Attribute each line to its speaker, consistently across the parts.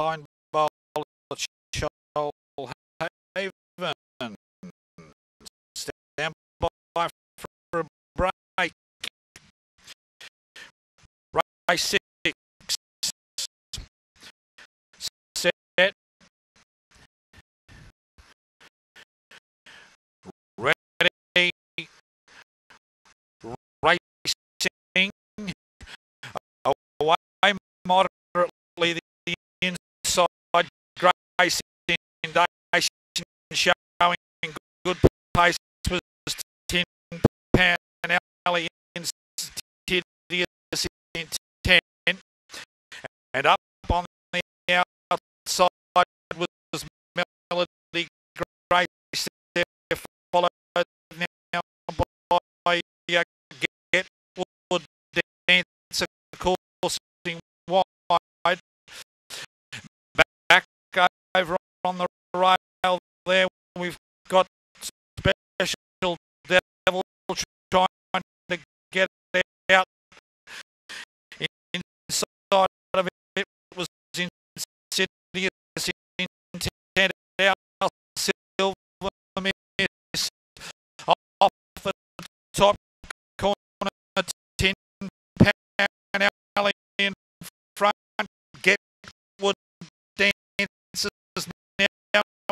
Speaker 1: Pine Bowl at Shoalhaven. Stand by for a break. Race six. Set. Ready. Racing. Away modern. and up on the outside was Melody Grace there, followed now by Getwood Dance, of course, wide. Back over on the right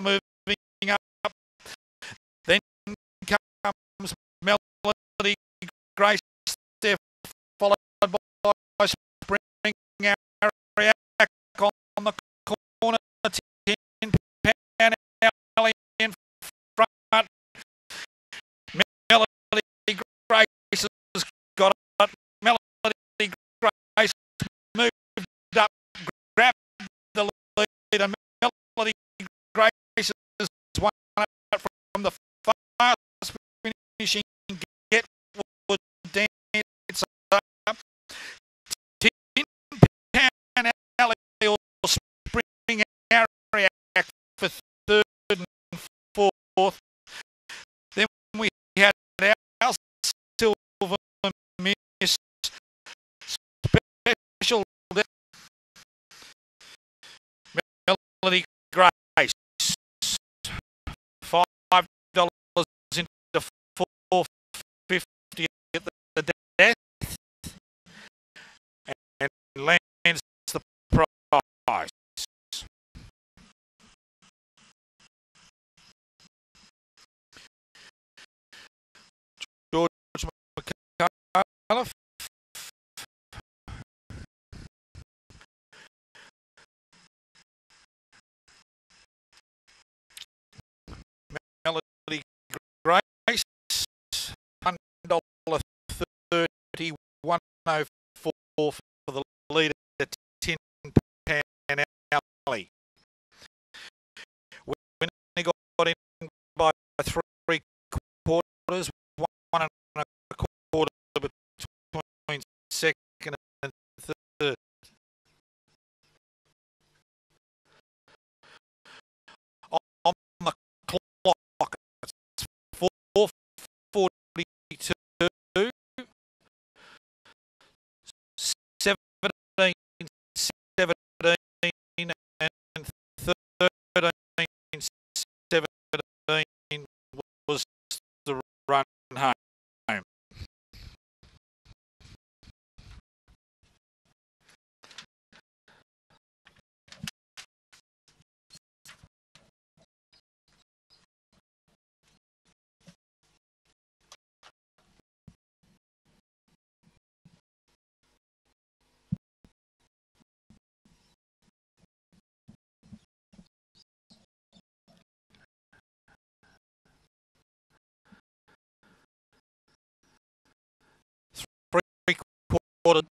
Speaker 1: moving up. Then comes Melody Grace there, followed by for third and fourth no four for the leader, Tin Pan Alley. Winner got in by three What.